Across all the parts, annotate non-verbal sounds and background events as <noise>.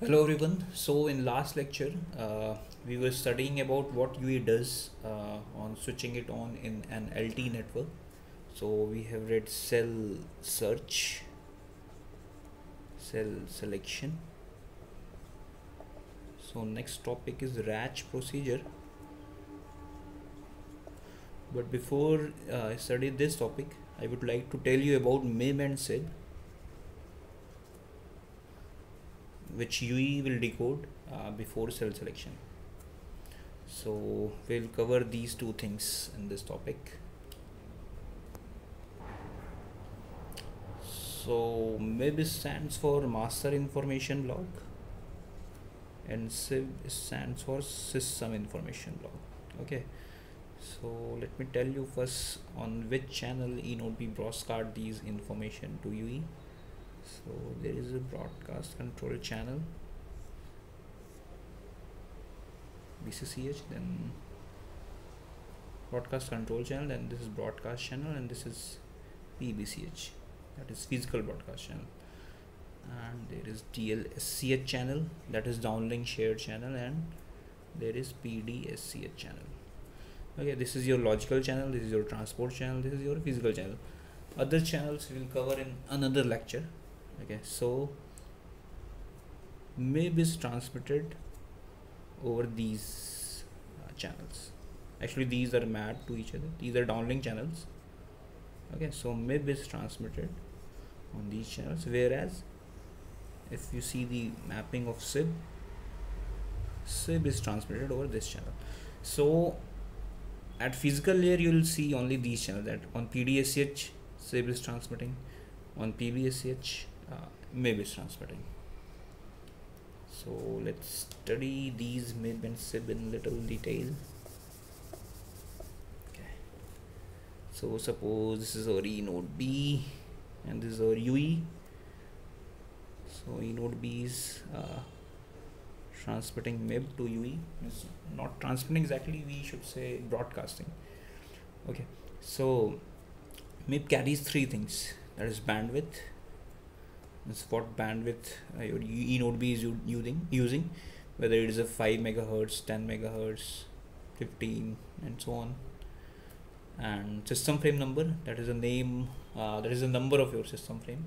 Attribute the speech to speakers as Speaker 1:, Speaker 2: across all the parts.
Speaker 1: Hello everyone. So in last lecture, uh, we were studying about what UE does uh, on switching it on in an LT network. So we have read cell search, cell selection. So next topic is RACH procedure. But before uh, I study this topic, I would like to tell you about MIB and SIB. Which UE will decode uh, before cell selection. So we'll cover these two things in this topic. So MIB stands for Master Information Block and SIB stands for System Information Block. Okay. So let me tell you first on which channel eNodeB broadcast these information to UE so there is a broadcast control channel. BCCH then broadcast control channel then this is broadcast channel and this is PBCH that is physical broadcast channel. And there is DLSCH channel that is downlink shared channel and there is PDSCH channel. Okay this is your logical channel this is your transport channel this is your physical channel. Other channels we will cover in another lecture okay so MIB is transmitted over these uh, channels. Actually these are mapped to each other. These are downlink channels. Okay so MIB is transmitted on these channels whereas if you see the mapping of SIB SIB is transmitted over this channel. So at physical layer you will see only these channels that on PDSCH SIB is transmitting. On PBSCH uh, MIB is transmitting. So let's study these MIB and SIB in little detail. Okay. So suppose this is our E node B and this is our UE so E node B is uh, transmitting MIB to UE it's not transmitting exactly we should say broadcasting. Okay. So MIB carries three things. That is bandwidth what bandwidth uh, your eNodeB is using using whether it is a 5 megahertz 10 megahertz 15 and so on. And system frame number that is a name uh, that is the number of your system frame.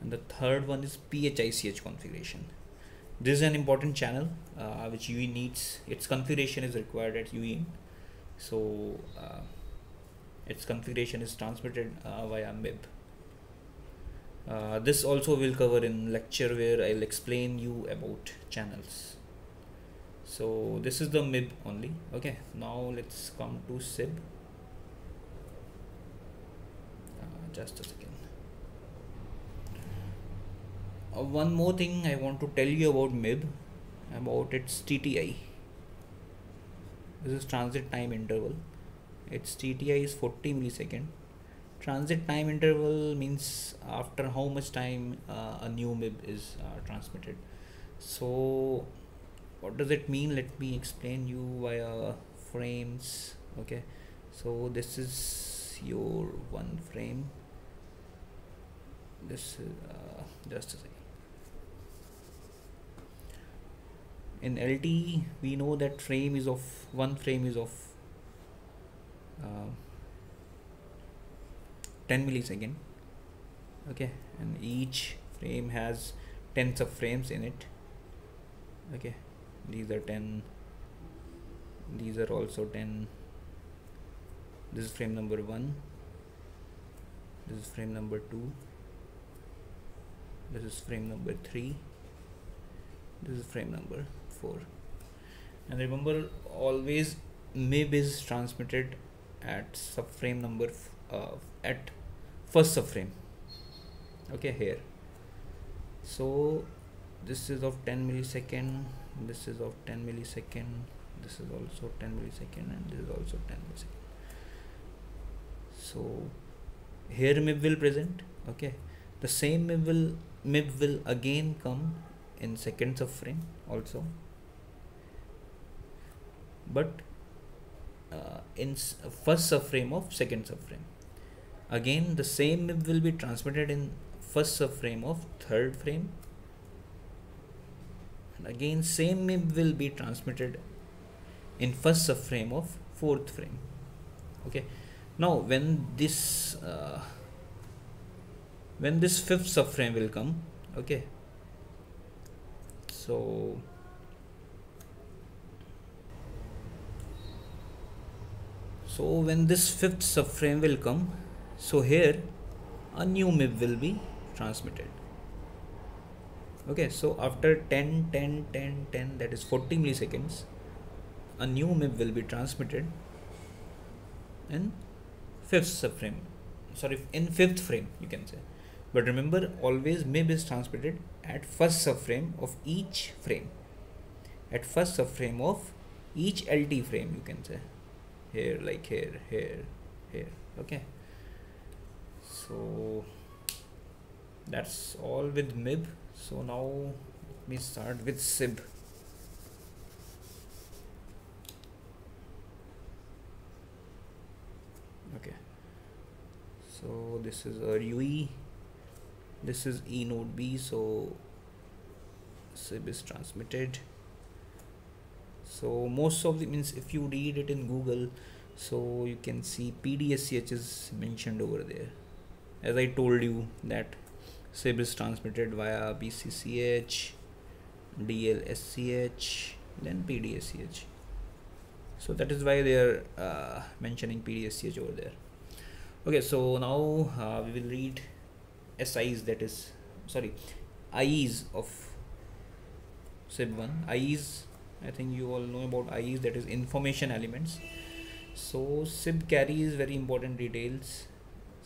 Speaker 1: And the third one is PHICH configuration. This is an important channel uh, which UE needs. Its configuration is required at UE so uh, its configuration is transmitted uh, via MIB uh, this also will cover in lecture where I'll explain you about channels. So this is the MIB only. Okay now let's come to SIB. Uh, just a second. Uh, one more thing I want to tell you about MIB about its TTI this is transit time interval. Its TTI is 40 millisecond transit time interval means after how much time uh, a new MIB is uh, transmitted. So what does it mean? Let me explain you via frames okay? So this is your one frame. This is uh, just a second. In LT we know that frame is of one frame is of uh, 10 millisecond okay? And each frame has tens of frames in it okay? These are 10 these are also 10 this is frame number 1 this is frame number 2 this is frame number 3 this is frame number 4 and remember always MIB is transmitted at subframe number uh, at first subframe. Okay here. So this is of 10 millisecond this is of 10 millisecond this is also 10 millisecond and this is also 10 millisecond. So here MIB will present okay? The same MIB will MIB will again come in second subframe also. But uh, in first subframe of second subframe again the same MIB will be transmitted in first subframe of third frame. And again same MIB will be transmitted in first subframe of fourth frame. Okay. Now when this uh, when this fifth subframe will come okay. So so when this fifth subframe will come so here a new MIB will be transmitted. Okay so after 10 10 10 10 that is 40 milliseconds a new MIB will be transmitted in fifth subframe sorry in fifth frame you can say. But remember always MIB is transmitted at first subframe of each frame. At first subframe of each LT frame you can say. Here like here here here okay so that's all with MIB. So now we start with SIB. Okay. So this is our UE this is E node B. So SIB is transmitted. So most of the means if you read it in Google so you can see PDSCH is mentioned over there as I told you that SIB is transmitted via BCCH DLSCH then PDSCH so that is why they are uh, mentioning PDSCH over there. Okay so now uh, we will read SIs that is sorry IEs of SIB1 IEs I think you all know about IEs that is information elements. So SIB carries very important details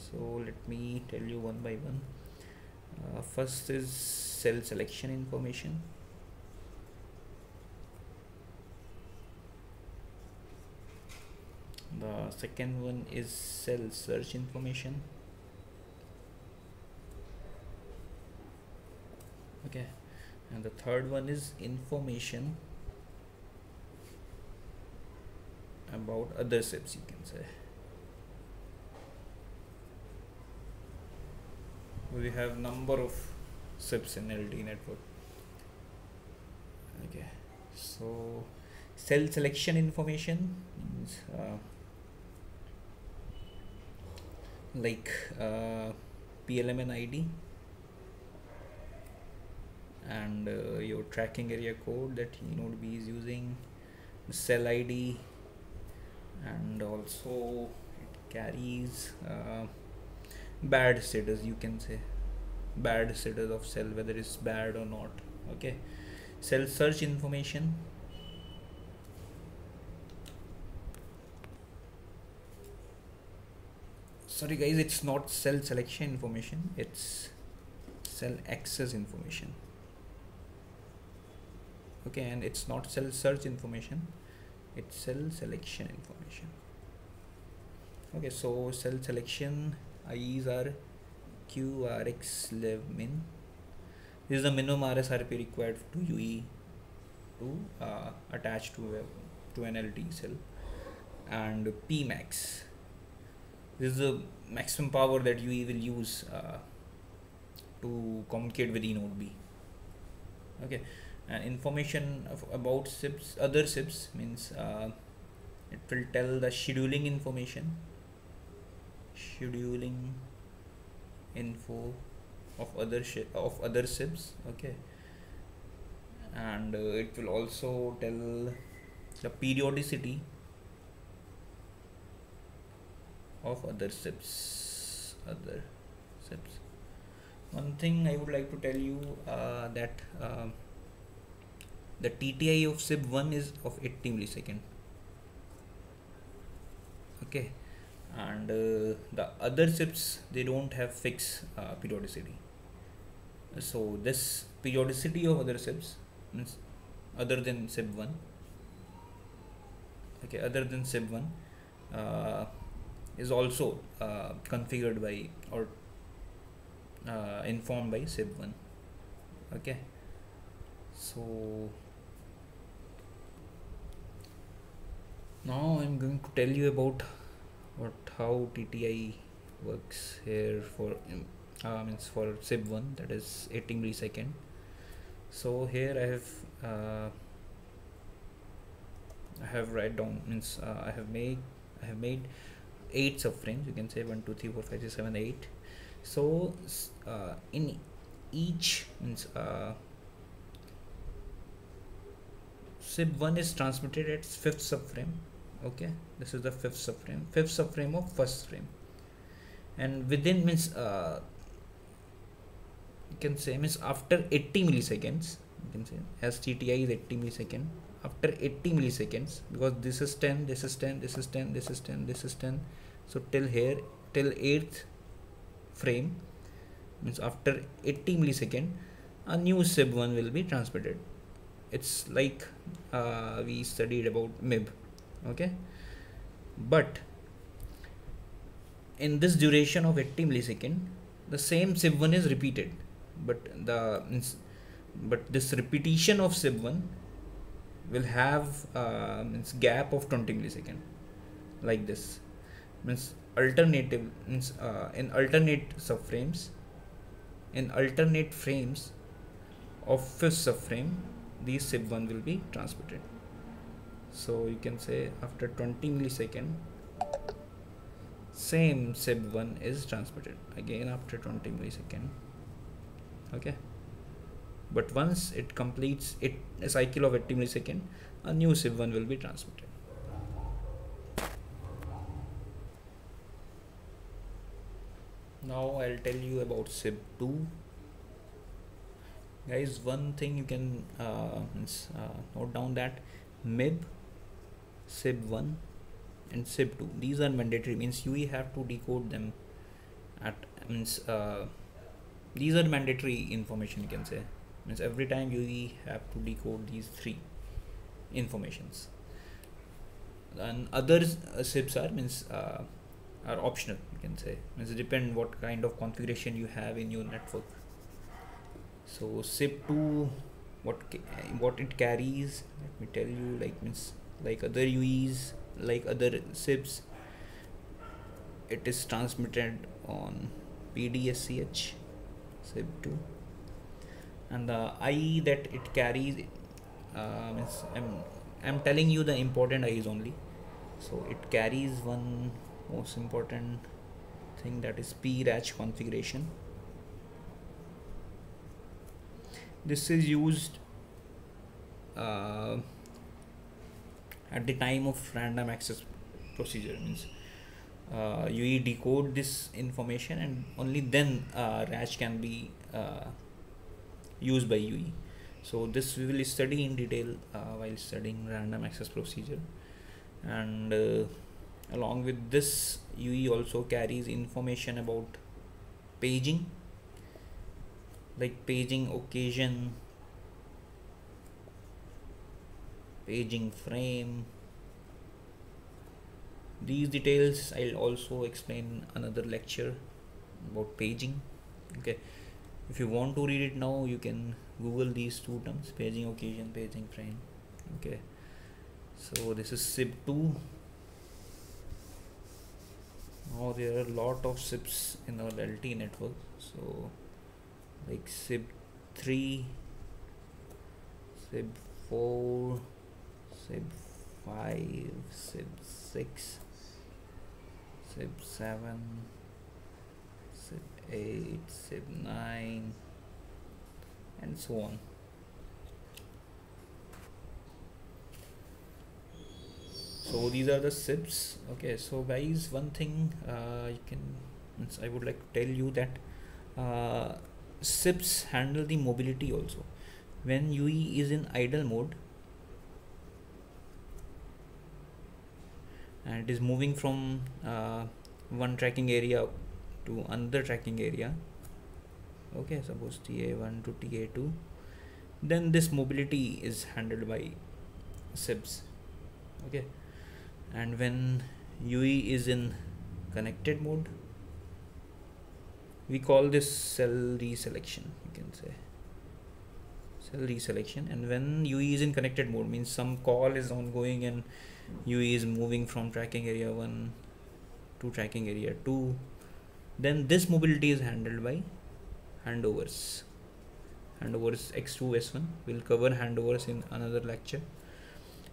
Speaker 1: so let me tell you one by one. Uh, first is cell selection information. The second one is cell search information. Okay. And the third one is information about other SIBs you can say we have number of SIBs in LT network. Okay. So cell selection information means uh, like uh, PLMN ID and uh, your tracking area code that you node B is using cell ID and also it carries uh, bad status you can say. Bad status of cell whether it's bad or not okay? Cell search information. Sorry guys it's not cell selection information. It's cell access information. Okay and it's not cell search information. It's cell selection information. Okay so cell selection IEs are Q R X lev min this is the minimum RSRP required to UE to uh, attach to a, to an LT cell. And Pmax. this is the maximum power that UE will use uh, to communicate with eNode B. Okay. And information of, about SIBs other SIBs means uh, it will tell the scheduling information scheduling info of other of other SIBs okay? And uh, it will also tell the periodicity of other SIBs other SIBs one thing I would like to tell you uh, that uh, the TTI of SIB1 is of 80 millisecond okay and uh, the other SIBs they don't have fixed uh, periodicity. So this periodicity of other SIBs means other than SIB1 okay other than SIB1 uh, is also uh, configured by or uh, informed by SIB1 okay. So now I'm going to tell you about what how TTI works here for um, uh, means for SIB1 that is 18 millisecond so here I have uh, I have write down means uh, I have made I have made eight subframes you can say one two three four five six seven eight. So uh, in each means uh, SIB1 is transmitted at fifth subframe okay? This is the fifth subframe fifth subframe of first frame and within means uh, you can say means after 80 milliseconds you can say as TTI is 80 millisecond after 80 milliseconds because this is 10 this is 10 this is 10 this is 10 this is 10 so till here till 8th frame means after 80 millisecond a new SIB1 will be transmitted. It's like uh, we studied about MIB okay? But in this duration of 80 millisecond the same SIB1 is repeated. But the but this repetition of SIB1 will have uh, means gap of 20 millisecond like this. Means alternative means uh, in alternate subframes in alternate frames of fifth subframe these SIB1 will be transmitted so you can say after 20 millisecond same SIB1 is transmitted. Again after 20 millisecond. Okay? But once it completes it a cycle of 80 millisecond a new SIB1 will be transmitted. Now I'll tell you about SIB2 guys one thing you can uh, uh, note down that MIB SIB1 and SIB2 these are mandatory means you have to decode them at means uh, these are mandatory information you can say. Means every time you have to decode these three informations. And others uh, SIBs are means uh, are optional you can say. Means it depend what kind of configuration you have in your network. So SIB2 what what it carries let me tell you like means like other UEs like other SIBs it is transmitted on PDSCH SIB2 and the I that it carries uh, I'm, I'm telling you the important IEs only. So it carries one most important thing that is PRACH configuration. This is used uh, at the time of random access procedure means uh, you decode this information and only then uh, RACH can be uh, used by UE. So this we will study in detail uh, while studying random access procedure and uh, along with this UE also carries information about paging like paging occasion paging frame. These details I'll also explain another lecture about paging. Okay. If you want to read it now you can google these two terms paging occasion paging frame. Okay. So this is SIB2 now there are a lot of SIBs in our LTE network. So like SIB3 SIB4 SIB5 SIB6 SIB7 SIB8 SIB9 and so on. So these are the SIBs. Okay so guys one thing uh, you can I would like to tell you that uh, SIBs handle the mobility also. When UE is in idle mode and it is moving from uh, one tracking area to another tracking area. Okay suppose TA1 to TA2 then this mobility is handled by SIBs okay. And when UE is in connected mode we call this cell reselection you can say. Cell reselection. And when UE is in connected mode means some call is ongoing and UE is moving from tracking area 1 to tracking area 2 then this mobility is handled by handovers. Handovers x2 s1 we'll cover handovers in another lecture.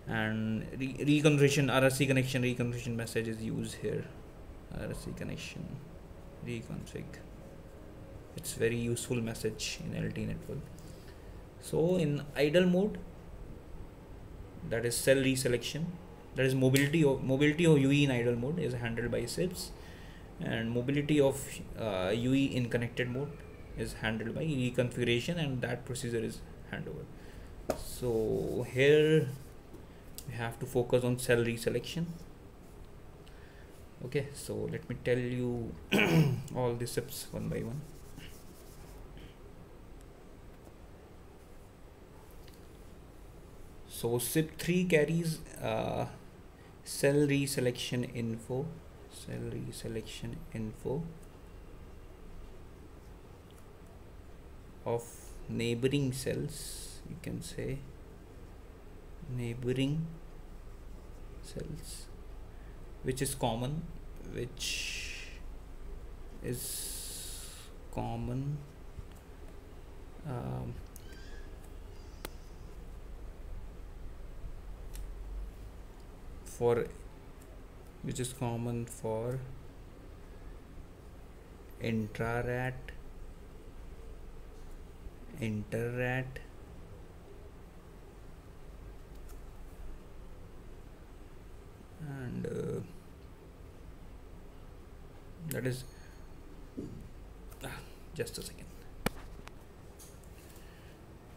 Speaker 1: And re- reconfiguration RRC connection reconfiguration message is used here. RRC connection reconfig. It's very useful message in lt network. So in idle mode that is cell reselection that is mobility of mobility of UE in idle mode is handled by SIBs. And mobility of uh, UE in connected mode is handled by reconfiguration and that procedure is handover. So here we have to focus on cell reselection. Okay so let me tell you <clears throat> all the SIBs one by one. So SIB3 carries uh, cell reselection info cell reselection info of neighboring cells you can say neighboring cells which is common which is common um, for which is common for intrarat interrat and uh, that is ah, just a second.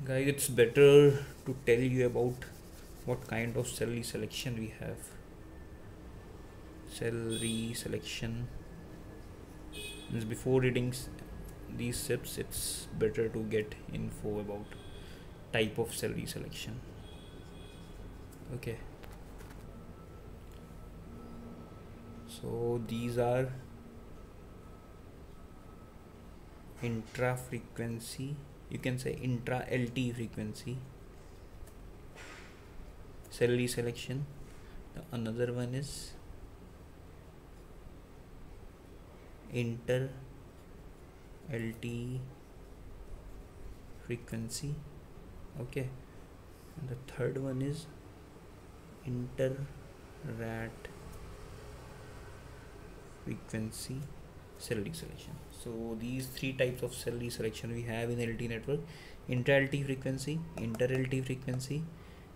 Speaker 1: Guys it's better to tell you about what kind of cell selection we have. Cell reselection means before reading these SIBs it's better to get info about type of cell reselection. Okay. So these are intra frequency you can say intra LT frequency cell selection. The another one is inter LT frequency. Okay. And the third one is inter rat frequency cell reselection so these three types of cell reselection we have in LT network. Inter LT frequency inter LT frequency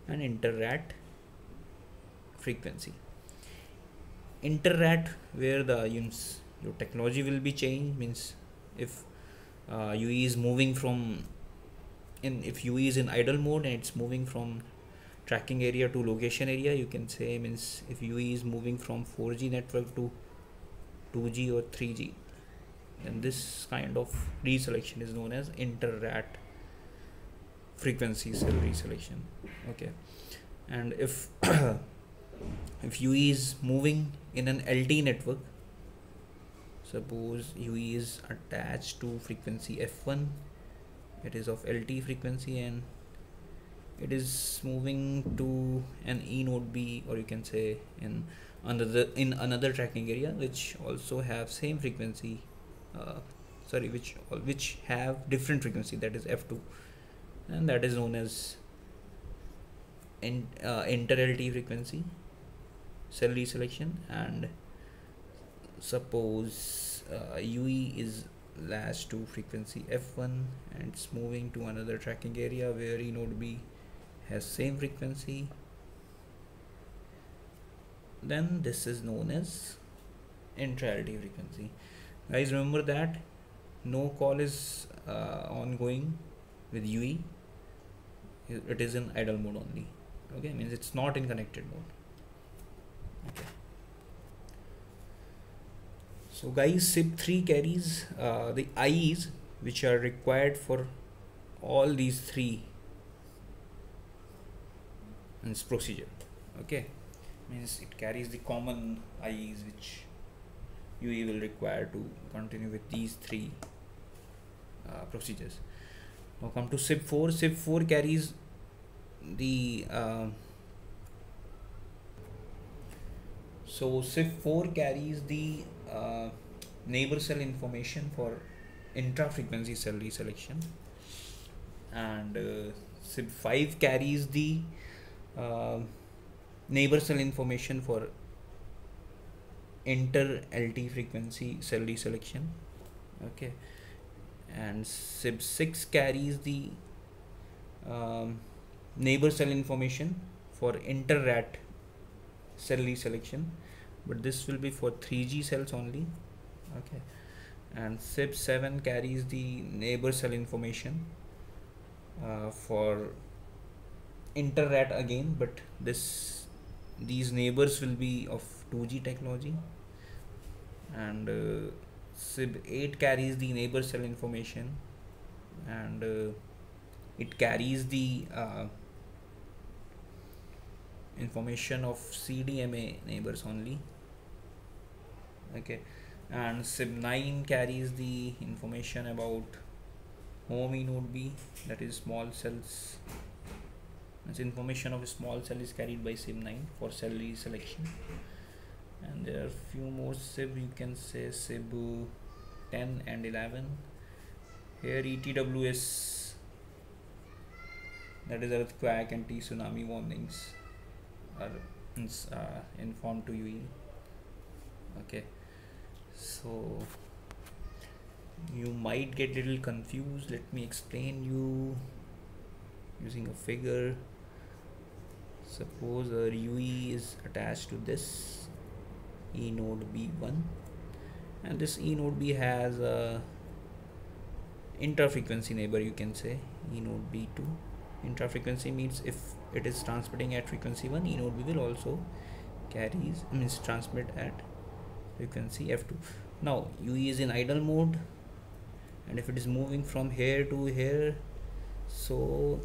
Speaker 1: and inter rat frequency. Inter rat where the your technology will be changed means if uh, UE is moving from in if UE is in idle mode and it's moving from tracking area to location area you can say means if UE is moving from 4G network to 2G or 3G then this kind of reselection is known as inter-rat frequency cell reselection okay? And if <coughs> if UE is moving in an LT network suppose UE is attached to frequency F1 it is of LT frequency and it is moving to an E node B or you can say in another in another tracking area which also have same frequency uh, sorry which which have different frequency that is F2 and that is known as in, uh, inter LT frequency cell reselection and suppose uh, UE is last to frequency F1 and it's moving to another tracking area where E node B has same frequency. Then this is known as intra-LT frequency. Guys remember that no call is uh, ongoing with UE it is in idle mode only. Okay means it's not in connected mode. Okay. So guys SIB3 carries uh, the IEs which are required for all these three in this procedure. Okay. Means it carries the common IEs which UE will require to continue with these three uh, procedures now come to SIB4 SIB4 carries the uh, so SIB4 carries the uh, neighbor cell information for intra-frequency cell reselection. And uh, SIB5 carries the uh, neighbor cell information for inter LT frequency cell reselection okay and SIB6 carries the um, neighbor cell information for inter rat cell reselection but this will be for 3G cells only okay. And SIB7 carries the neighbor cell information uh, for inter-rat again but this these neighbors will be of 2G technology. And uh, SIB8 carries the neighbor cell information and uh, it carries the uh, information of CDMA neighbors only. Okay. And SIB9 carries the information about home node B that is small cells. This information of a small cell is carried by SIB9 for cell selection and there are few more. SIB you can say SIB 10 and 11 here ETWS that is earthquake and tsunami warnings are uh, informed to UE okay. So you might get little confused. Let me explain you using a figure. Suppose a UE is attached to this E node B1 and this E node B has a interfrequency neighbor you can say E node B2 interfrequency means if it is transmitting at frequency 1 E node B will also carries means transmit at frequency f2 now UE is in idle mode and if it is moving from here to here so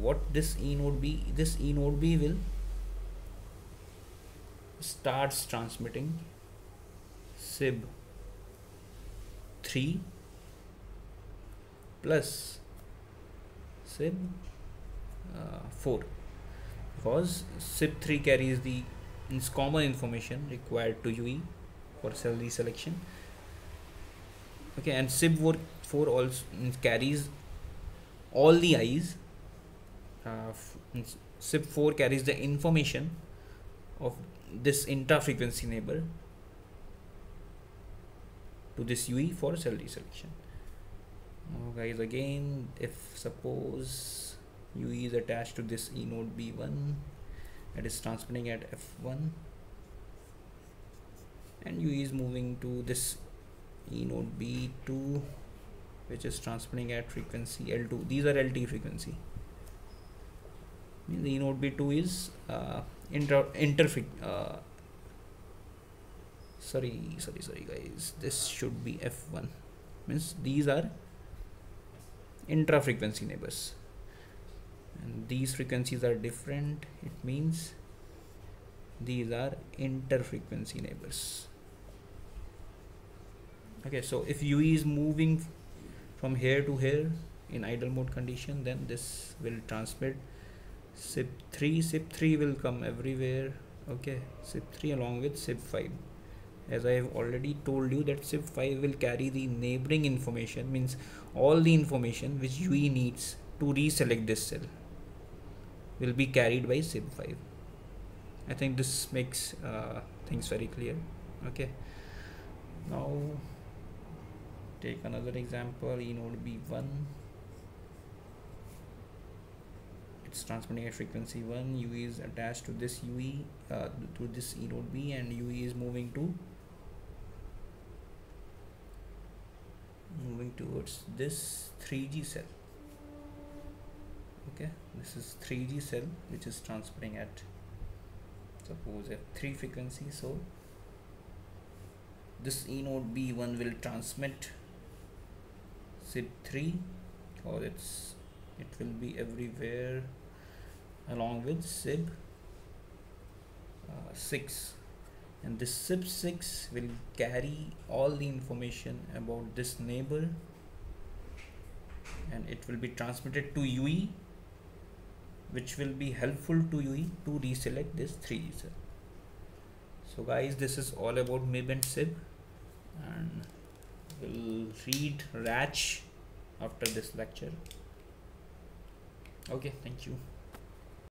Speaker 1: what this E node B this E node B will starts transmitting SIB 3 plus SIB uh, 4 because SIB 3 carries the common information required to UE for cell reselection okay and SIB4 4 also carries all the eyes uh, SIB4 carries the information of this interfrequency neighbor to this UE for cell reselection now guys again if suppose UE is attached to this E node B1 it is transmitting at F1 and U is moving to this E node B2 which is transmitting at frequency L2 these are LT frequency. The E node B2 is uh, inter, uh, sorry sorry sorry guys. This should be F1 means these are intra frequency neighbors. And these frequencies are different. It means these are inter frequency neighbors. Okay so if UE is moving from here to here in idle mode condition then this will transmit SIB3 SIB3 will come everywhere. Okay SIB3 along with SIB5 as I have already told you that SIB5 will carry the neighboring information means all the information which UE needs to reselect this cell will be carried by SIB5 I think this makes uh, things very clear. Okay. Now take another example e node b1 it's transmitting at frequency 1 ue is attached to this ue uh, to this e node b and ue is moving to moving towards this 3g cell. Okay this is 3g cell which is transmitting at suppose at 3 frequency. So this e node b1 will transmit SIB3 or it's it will be everywhere along with SIB uh, 6 and this SIB 6 will carry all the information about this neighbor. And it will be transmitted to UE which will be helpful to UE to reselect this 3 cell. So guys this is all about MIB and SIB. And we'll read RACH after this lecture. Okay thank you